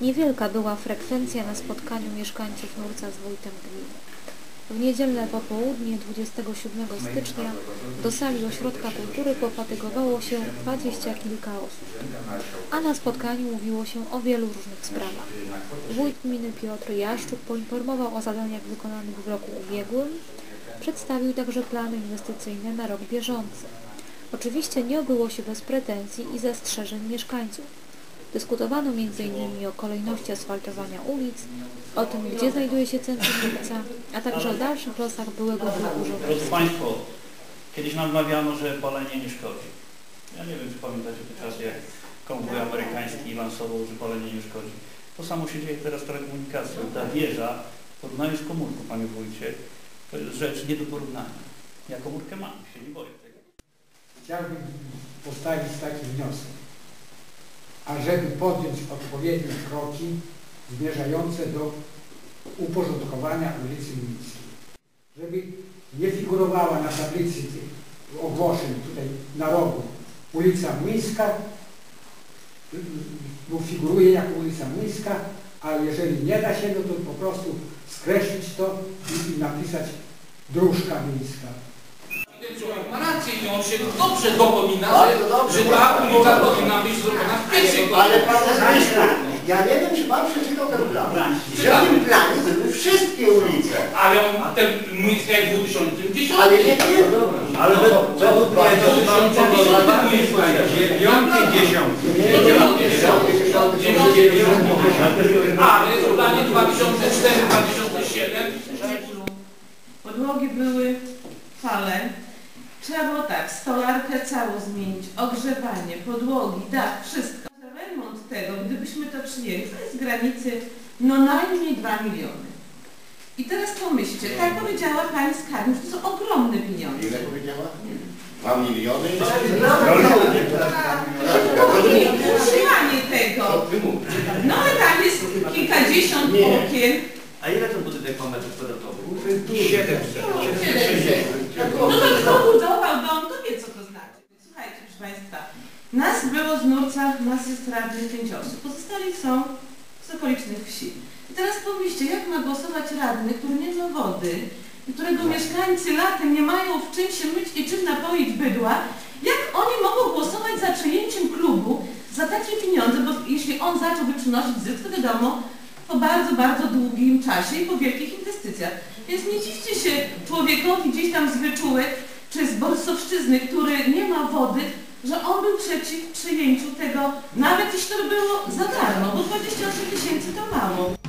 Niewielka była frekwencja na spotkaniu mieszkańców Nurca z wójtem gminy. W niedzielne popołudnie 27 stycznia do sali Ośrodka Kultury pofatygowało się dwadzieścia kilka osób, a na spotkaniu mówiło się o wielu różnych sprawach. Wójt gminy Piotr Jaszczuk poinformował o zadaniach wykonanych w roku ubiegłym, przedstawił także plany inwestycyjne na rok bieżący. Oczywiście nie obyło się bez pretensji i zastrzeżeń mieszkańców. Dyskutowano m.in. o kolejności asfaltowania ulic, o tym, gdzie znajduje się centrum ulica, a także o dalszych losach byłego bloku Drodzy. Państwo, kiedyś nam mawiano, że palenie nie szkodzi. Ja nie wiem, czy pamiętacie te czasy, jak konwój amerykański lansował, że palenie nie szkodzi. To samo się dzieje teraz z telekomunikacją. Ta wieża, w porównaniu z komórką, Panie Wójcie, to jest rzecz nie do porównania. Ja komórkę mam, się nie boję tego. Chciałbym postawić taki wniosek, ażeby podjąć odpowiednie kroki zmierzające do uporządkowania ulicy Miejskiej. Żeby nie figurowała na tablicy tych ogłoszeń tutaj na rogu ulica Młyńska, bo figuruje jako ulica Młyńska, a jeżeli nie da się, no to po prostu skreślić to i, napisać dróżka miejska. Ten człowiek ma rację i on się dobrze dopomina, że, że ta ulica powinna być zrobiona w pierwszej Ale pan Zbyszku, ja nie wiem, czy pan przeczytał ten plan. W tym planie były wszystkie ulice. Ale on, a ten mój jak w 2010 Ale nie wiem. Ale według mnie to chyba Dziewiąty, dziesiąty. Ale w planie 2004-2007 Podłogi były fale. Trzeba było tak, stolarkę całą zmienić, ogrzewanie, podłogi, dach, wszystko. Remont tego, gdybyśmy to przyjęli, to jest granicy no najmniej 2 miliony. I teraz pomyślcie, tak powiedziała Pani Skarbnik, to są ogromne pieniądze. Ile powiedziała? Dwa miliony? Utrzymanie tego. No ale tam jest kilkadziesiąt okien. A ile ten budynek ma metrów kwadratowych? No to kto budował dom, to wie co to znaczy. Słuchajcie, proszę Państwa, nas było z Nurca, nas jest radnych pięć osób. Pozostali są z okolicznych wsi. I teraz pomyślcie, jak ma głosować radny, który nie ma wody, którego mieszkańcy latem nie mają w czym się myć i czym napoić bydła, jak oni mogą głosować za przejęciem klubu za takie pieniądze, bo jeśli on zacząłby przynosić zysk, to wiadomo, po bardzo, bardzo długim czasie i po wielkich inwestycjach. Więc nie dziwcie się człowiekowi gdzieś tam z wyczółek czy z Borsowszczyzny, który nie ma wody, że on był przeciw przyjęciu tego, nawet jeśli to było za darmo, bo 28 tysięcy to mało.